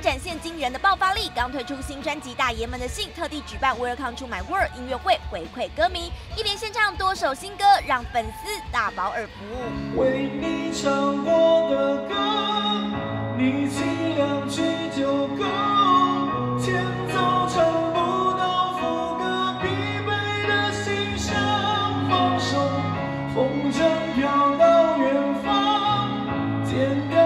展现惊人的爆发力。刚推出新专辑《大爷们的信》，特地举办 Welcome to My World 音乐会回馈歌迷，一连献唱多首新歌，让粉丝大饱耳福。为你唱过的歌，你体谅去就够，前奏唱不到副歌，疲惫的心想放手，风筝飘到远方，剪掉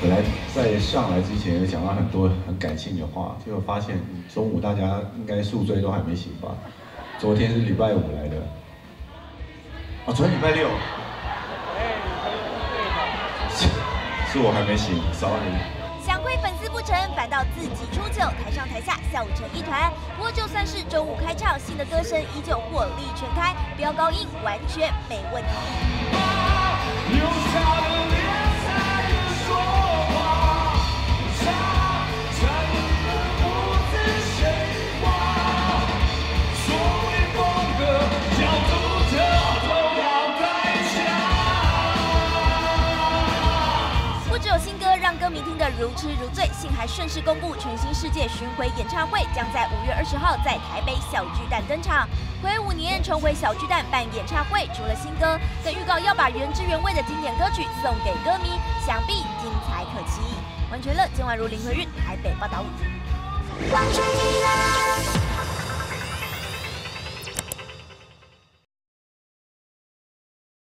本来在上来之前有讲了很多很感性的话，结果发现中午大家应该宿醉都还没醒吧？昨天是礼拜五来的，哦，昨天礼拜六，是是我还没醒，sorry。想亏粉丝不成，反倒自己出糗，台上台下笑成一团。不过就算是周五开唱，新的歌声依旧火力全开，飙高音完全没问题。歌迷听得如痴如醉，信还顺势公布全新世界巡回演唱会将在五月二十号在台北小巨蛋登场。回五年重回小巨蛋办演唱会，除了新歌，更预告要把原汁原味的经典歌曲送给歌迷，想必精彩可期。完全乐今晚如林和韵台北报道。